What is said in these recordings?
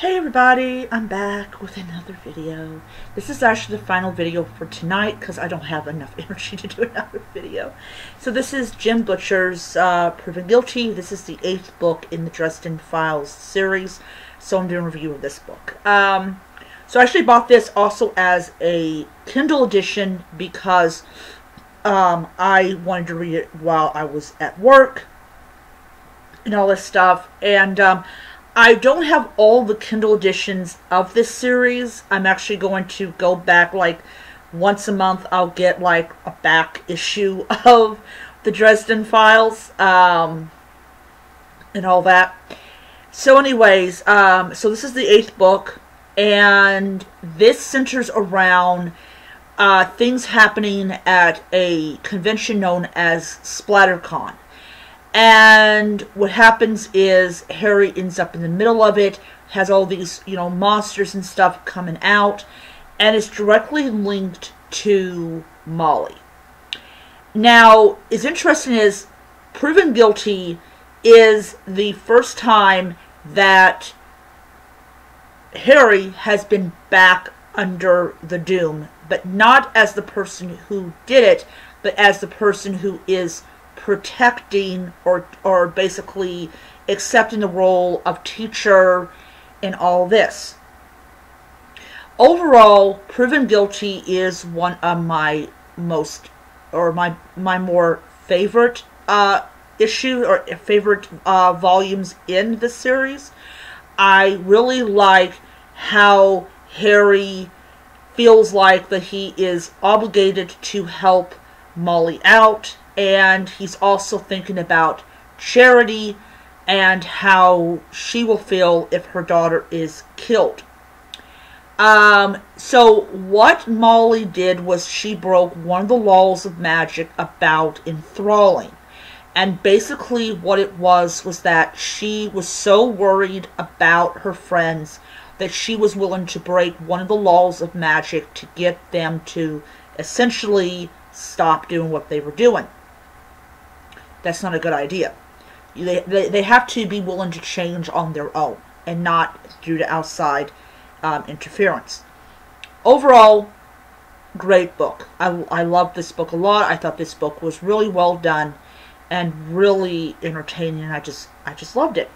Hey everybody, I'm back with another video. This is actually the final video for tonight because I don't have enough energy to do another video. So this is Jim Butcher's uh, Proven Guilty. This is the eighth book in the Dresden Files series. So I'm doing a review of this book. Um, so I actually bought this also as a Kindle edition because um, I wanted to read it while I was at work and all this stuff. And um, I don't have all the Kindle editions of this series. I'm actually going to go back like once a month. I'll get like a back issue of the Dresden Files um, and all that. So, anyways, um, so this is the eighth book, and this centers around uh, things happening at a convention known as SplatterCon. And what happens is Harry ends up in the middle of it, has all these, you know, monsters and stuff coming out, and it's directly linked to Molly. Now, is interesting is proven guilty is the first time that Harry has been back under the doom, but not as the person who did it, but as the person who is protecting or or basically accepting the role of teacher in all this. Overall, proven guilty is one of my most or my my more favorite uh, issue or favorite uh, volumes in the series. I really like how Harry feels like that he is obligated to help Molly out and he's also thinking about charity and how she will feel if her daughter is killed. Um, so what Molly did was she broke one of the laws of magic about enthralling. And basically what it was was that she was so worried about her friends that she was willing to break one of the laws of magic to get them to essentially stop doing what they were doing that's not a good idea. They, they, they have to be willing to change on their own and not due to outside um, interference. Overall, great book. I, I loved this book a lot. I thought this book was really well done and really entertaining. I just I just loved it.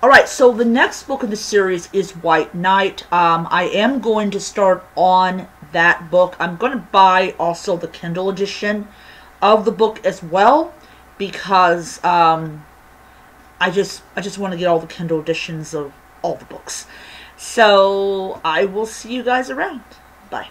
All right, so the next book in the series is White Knight. Um, I am going to start on that book. I'm going to buy also the Kindle edition of the book as well because um, I just I just want to get all the Kindle editions of all the books. So I will see you guys around. Bye.